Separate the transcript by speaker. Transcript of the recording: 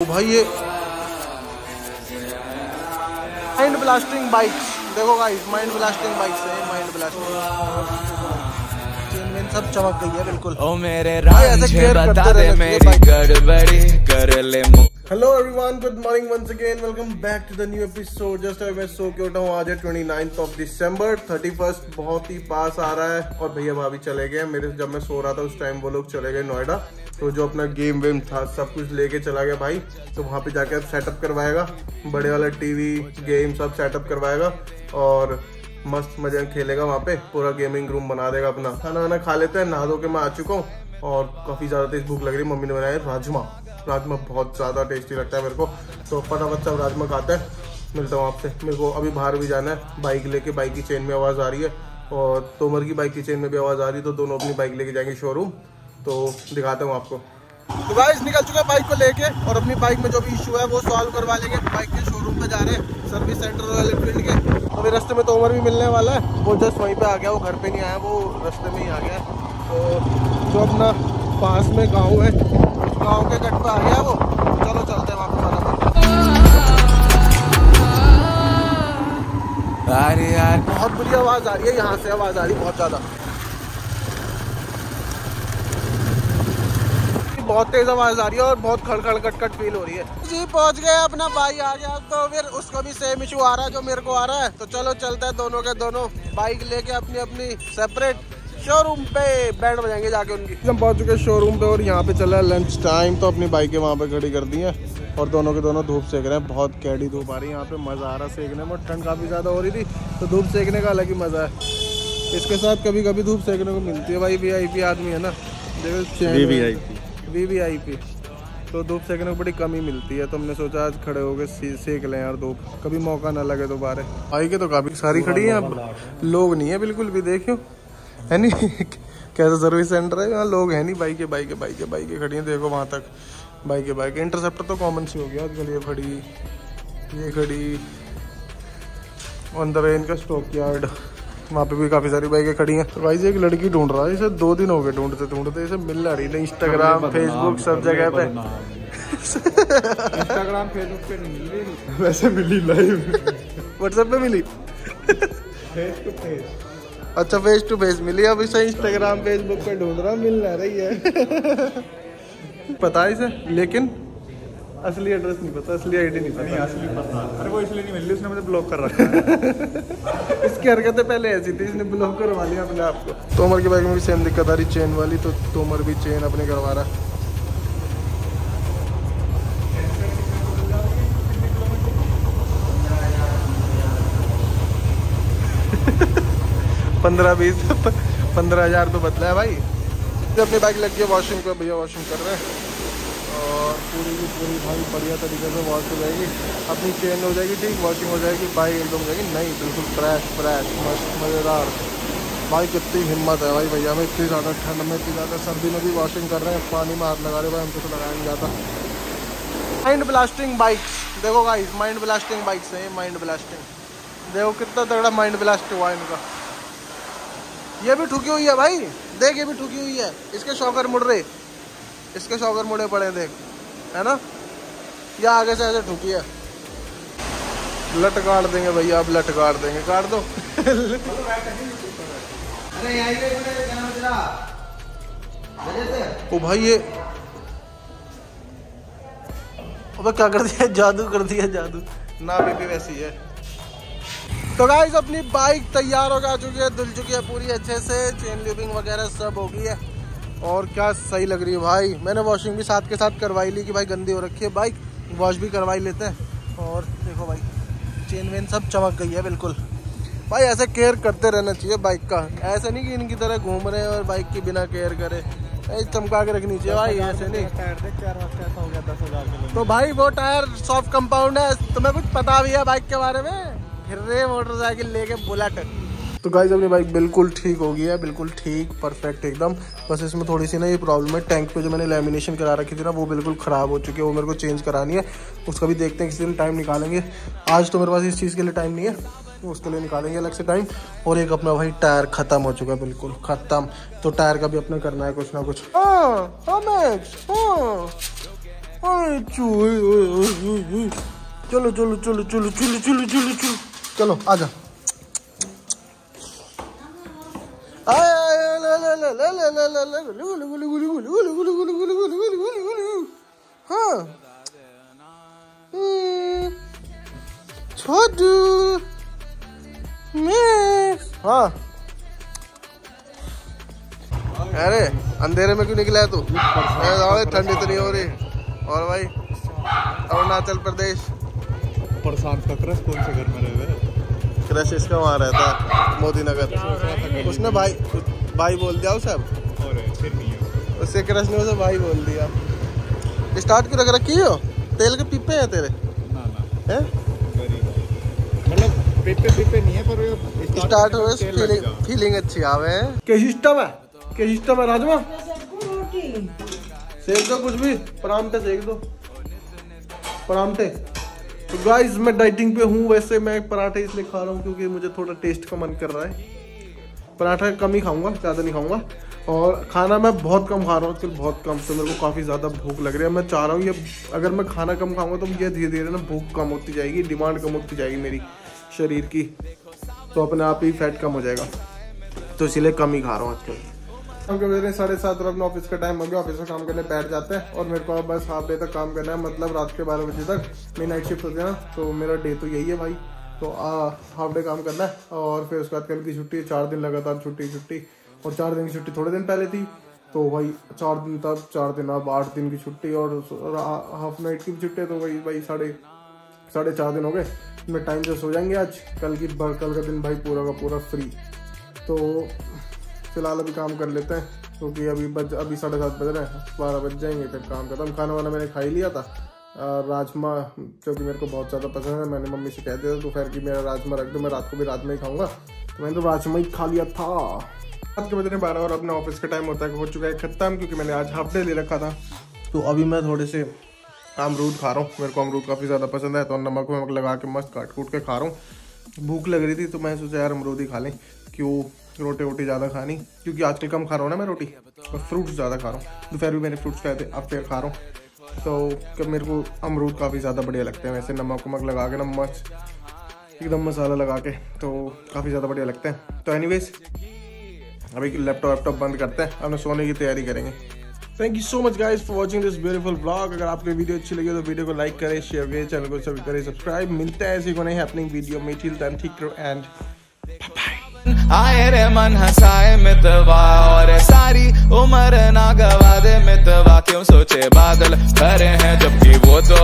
Speaker 1: तो भाई ये माइंड ब्लास्टिंग बाइक्स देखो गाइस माइंड ब्लास्टिंग बाइक्स है माइंड ब्लास्टिंग चेन सब चमक गई है बिल्कुल।
Speaker 2: ओ मेरे
Speaker 1: करते
Speaker 2: बता दे मेरी गड़बड़ी कर ले
Speaker 1: hello everyone good morning once again welcome back to the new episode just मैं सो के उठा हूँ. आज है 29th ऑफ़ दिसंबर 31st बहुत ही पास आ रहा है. और भैया भाभी चले गए मेरे जब मैं सो रहा था उस टाइम वो लोग चले गए नोएडा. तो जो अपना गेम वेम था, सब कुछ लेके चला गया भाई. तो वहाँ पे जाके अब सेटअप करवाएगा. बड़े वाला टीवी गेम सब सेटअप करवाएगा. और मस्त मज़े खेलेगा वहाँ पे. पूरा गेमिंग रूम बना देगा अपना. खाना वाना खा लेते हैं. नहा धो के मैं आ चुका हूँ. और काफ़ी ज़्यादा तेज भूख लग रही है. मम्मी ने बनाया राजमा. राजमा बहुत ज़्यादा टेस्टी लगता है मेरे को। तो फटाफट सब राजमा खाते हैं। मिलता हूँ आपसे। मेरे को अभी बाहर भी जाना है। बाइक लेके, बाइक की चेन में आवाज़ आ रही है। और तोमर की बाइक की चेन में भी आवाज़ आ रही है तो दोनों अपनी बाइक लेके जाएँगे शोरूम तो दिखाता हूँ आपको। तो गाइस निकल चुका है बाइक को लेके और अपनी बाइक में जो भी इशू है, वो सॉल्व करवा लेंगे। बाइक के शोरूम पे जा रहे हैं सर्विस सेंटर रॉयल एनफील्ड के। अभी रास्ते में तो उमर भी मिलने वाला है। वो जस्ट वहीं पे आ गया, वो घर पे नहीं आया, वो रास्ते में ही आ गया। तो जो अपना पास में गाँव है कट पे आ गया वो। चलो, चलते हैं वहाँ पे
Speaker 2: अरे यार,
Speaker 1: बहुत बुरी आवाज़ आ रही है यहाँ से, आवाज़ आ रही बहुत ज़्यादा। बहुत तेज आवाज़ आ रही है और बहुत खड़खड़, कटकट फील हो रही है। जी, पहुँच गए अपना भाई आ गया तो फिर उसको भी सेम इशू आ रहा है जो मेरे को आ रहा है। तो चलो, चलते हैं दोनों के दोनों। बाइक लेके अपनी अपनी सेपरेट शोरूम पे बैंड बजाएँगे जाके उनकी। हम पहुँच चुके शोरूम पे और यहाँ पे चला है लंच टाइम तो अपनी बाइकें वहाँ पे खड़ी कर दी हैं। और दोनों के दोनों धूप सेक रहे हैं बहुत कैडी धूप आ रही है यहाँ पे मज़ा आ रहा है सेकने में। ठंड काफ़ी ज़्यादा हो रही थी तो धूप सेकने का अलग ही मज़ा है। इसके साथ कभी कभी धूप सेकने को मिलती है भाई वी आदमी है ना। देखो वी वी आई पी तो धूप सेकने को बड़ी कमी मिलती है तो हमने सोचा आज खड़े हो गए सेक लें यार धूप। कभी मौका ना लगे दोबारा। के तो काफ़ी सारी खड़ी है अब। लोग नहीं है बिल्कुल भी देखियो। है नहीं? कैसा सर्विस सेंटर है? यहाँ लोग है नहीं बाइके बाइके बाइके बाइके खड़ी हैं देखो वहाँ तक। बाइके बाइके इंटरसेप्टर तो कॉमन सी हो गया आजकल ये खड़ी। ये खड़ी। अंदर है इनका स्टॉक यार्ड वहाँ पे भी काफ़ी सारी बाइकें खड़ी हैं। तो भाई एक लड़की ढूंढ रहा है इसे दो दिन हो गए ढूंढते ढूंढते इसे मिल रही नहीं इंस्टाग्राम फेसबुक सब जगह पे।
Speaker 3: इंस्टाग्राम फेसबुक पे नहीं मिल। रही वैसे मिली लाइव
Speaker 1: व्हाट्सएप पे मिली।
Speaker 3: फेस टू फेस
Speaker 1: अच्छा फेस टू फेस मिली अभी इसे इंस्टाग्राम फेसबुक पे ढूंढ रहा मिल ना रही है। पता है इसे? लेकिन असली एड्रेस नहीं पता असली आईडी नहीं
Speaker 3: नहीं
Speaker 1: पता
Speaker 3: असली पता। अरे वो इसलिए नहीं मिली उसने मुझे ब्लॉक कर रखा है।
Speaker 1: इसकी हरकतें पहले ऐसी थी इसने ब्लॉक करवा लिया अपने आप को। तोमर के बैग में भी सेम दिक्कत आ रही चेन वाली तो तोमर भी चेन अपने करवा रहा। पंद्रह बीस पंद्रह हज़ार तो बदला है भाई। तो अपनी बाइक लग गई है वॉशिंग पे, भैया वॉशिंग कर रहे हैं। और पूरी की पूरी भाई बढ़िया तरीके से वॉश हो जाएगी। अपनी चेंज हो जाएगी ठीक वॉशिंग हो जाएगी, बाइक एकदम जाएगी। नहीं, बिल्कुल फ्रेश फ्रेश मस्त, मज़ेदार। भाई कितनी हिम्मत है भाई भैया में, इतनी ज़्यादा ठंड में, इतनी ज़्यादा सर्दी में भी वॉशिंग कर रहे हैं। पानी में हाथ लगा रहे भाई, हमको तो लगाया नहीं जाता। माइंड ब्लास्टिंग बाइक्स देखो गाइस माइंड ब्लास्टिंग बाइक्स है माइंड ब्लास्टिंग देखो कितना तगड़ा माइंड ब्लास्ट हुआ इनका। ये भी ठुकी हुई है भाई। देख ये भी ठुकी हुई है। इसके शॉकर मुड़ रहे। इसके शॉकर मुड़े पड़े देख। है ना? या आगे से ऐसे ठुकी है। लट काट देंगे भैया अब लट काट देंगे। काट दो। ओ भाई ये अबे क्या कर दिया? जादू कर दिया जादू। ना भी वैसी है। तो गाइस अपनी बाइक तैयार हो जा चुकी है धुल चुकी है पूरी अच्छे से चेन ल्यूबिंग वगैरह सब हो गई है। और क्या सही लग रही है भाई? मैंने वॉशिंग भी साथ के साथ करवाई ली कि भाई गंदी हो रखी है बाइक वॉश भी करवाई लेते हैं। और देखो भाई चेन वेन सब चमक गई है बिल्कुल। भाई ऐसे केयर करते रहना चाहिए बाइक का। ऐसे नहीं कि इनकी तरह घूम रहे हैं और बाइक की बिना केयर करे। चमका के रखनी चाहिए भाई ऐसे नहीं।
Speaker 3: टायर हो गया दस हज़ार
Speaker 1: तो भाई वो टायर सॉफ्ट कंपाउंड है तुम्हें कुछ पता भी है बाइक के बारे में? फिर रहे मोटरसाइकिल लेके बुलेट। तो गाइज़ अपनी बाइक बिल्कुल ठीक हो गई है बिल्कुल ठीक परफेक्ट एकदम। बस इसमें थोड़ी सी ना ये प्रॉब्लम है टैंक पे जो मैंने लेमिनेशन करा रखी थी ना वो बिल्कुल ख़राब हो चुकी है वो मेरे को चेंज करानी है। उसका भी देखते हैं किसी दिन टाइम निकालेंगे। आज तो मेरे पास इस चीज़ के लिए टाइम नहीं है उसके लिए निकालेंगे अलग से टाइम और एक अपना भाई टायर ख़त्म हो चुका है बिल्कुल ख़त्म। तो टायर का भी अपना करना है कुछ ना कुछ। हाँ हाँ हाँ। चलो चलो चलो चलो चलो चलो चलो चलो। चलो आ जा अरे अंधेरे में क्यों निकला है तू अरे ठंडी तो नहीं हो रही और भाई अरुणाचल प्रदेश
Speaker 3: प्रशांत कौन से घर में रहे हुए
Speaker 1: क्रश इसका वहाँ रहता है मोदी नगर उसने भाई भाई बोल दिया उसे अब।
Speaker 3: और फिर नहीं है।
Speaker 1: उससे क्रश ने उसे भाई बोल दिया। स्टार्ट क्यों रख रखी हो? तेल के पीपे हैं तेरे? हैं?
Speaker 3: मतलब पेपे पेपे नहीं है पर
Speaker 1: स्टार्ट हो फीलिंग फीलिंग अच्छी आवे क्या सिस्टम है? क्या सिस्टम है राजमा? सेक दो कुछ भी परामठे सेक दो। परामठे तो गाइस मैं डाइटिंग पे हूँ, वैसे मैं पराठे इसलिए खा रहा हूँ क्योंकि मुझे थोड़ा टेस्ट का मन कर रहा है। पराठा कम ही खाऊँगा, ज़्यादा नहीं खाऊँगा। और खाना मैं बहुत कम खा रहा हूँ आजकल बहुत कम तो मेरे को काफ़ी ज़्यादा भूख लग रही है। मैं चाह रहा हूँ ये, अगर मैं खाना कम खाऊँगा तो ये धीरे धीरे ना भूख कम होती जाएगी डिमांड कम होती जाएगी मेरी शरीर की तो अपने आप ही फैट कम हो जाएगा। तो इसीलिए कम ही खा रहा हूँ आजकल। हम कह रहे साढ़े सात और अपने ऑफ़िस का टाइम हो गया। ऑफ़िस में काम करने बैठ जाते हैं और मेरे को अब बस हाफ़ डे तक काम करना है। मतलब रात के बारह बजे तक मेरी नाइट शिफ्ट होती है ना तो मेरा डे तो यही है भाई। तो हाफ़ डे काम करना है। और फिर उसके बाद कल की छुट्टी चार दिन लगातार छुट्टी छुट्टी। और चार दिन की छुट्टी थोड़े दिन पहले थी। तो भाई, चार दिन तक चार दिन अब आठ दिन की छुट्टी और हाफ़ नाइट की छुट्टी तो भाई भाई साढ़े साढ़े चार दिन हो गए। मैं टाइम से सो जाएँगे आज। कल की, कल का दिन भाई पूरा का पूरा फ्री तो फ़िलहाल अभी काम कर लेते हैं, क्योंकि अभी बज, अभी साढ़े सात बज रहे हैं, बारह बज जाएँगे फिर काम करता खत्म। खाना वाना मैंने खा ही लिया था। राजमा, क्योंकि मेरे को बहुत ज़्यादा पसंद है, मैंने मम्मी से कह दिया था दोपहर की मेरा राजमा रख दो, मैं रात को भी राजमा ही खाऊँगा। तो मैंने तो राजमा ही खा लिया था। रात के बज रहे बारह और अपना ऑफ़िस का टाइम होता है, हो चुका है खत्म, क्योंकि मैंने आज हाफ़ डे ले रखा था। तो अभी मैं थोड़े से अमरूद खा रहा हूँ। मेरे को अमरूद काफ़ी ज़्यादा पसंद है तो नमक वमक लगा के मस्त काट कूट के खा रहा हूँ। भूख लग रही थी तो मैं सोचा यार अमरूद ही खा लें। क्यों? रोटी वोटी ज़्यादा खानी, क्योंकि आजकल कम खा रहा हूँ ना मैं रोटी, और फ्रूट्स ज़्यादा खा रहा हूँ। दोपहर भी मैंने फ्रूट्स खाए थे, अब फिर खा रहा हूँ। तो कब मेरे को अमरूद काफ़ी ज़्यादा बढ़िया लगते हैं, वैसे नमक वमक लगा के ना एकदम मसाला लगा के तो काफ़ी ज़्यादा बढ़िया लगते हैं। तो एनीवेज अभी लैपटॉप वैपटॉप बंद करते हैं, अपने सोने की तैयारी करेंगे। Thank you so much guys for watching this beautiful blog अगर आपको वीडियो अच्छी लगी तो वीडियो को लाइक करें शेयर करें चैनल को सब्सक्राइब करें सब्सक्राइब मिलते हैं ऐसी कोई हैपनिंग वीडियो में। ठीक एंड
Speaker 2: आए रे मन हंसाए मितवा, और सारी उम्र ना गवा दे मितवा। क्यों सोचे बादल भरे हैं जबकि वो तो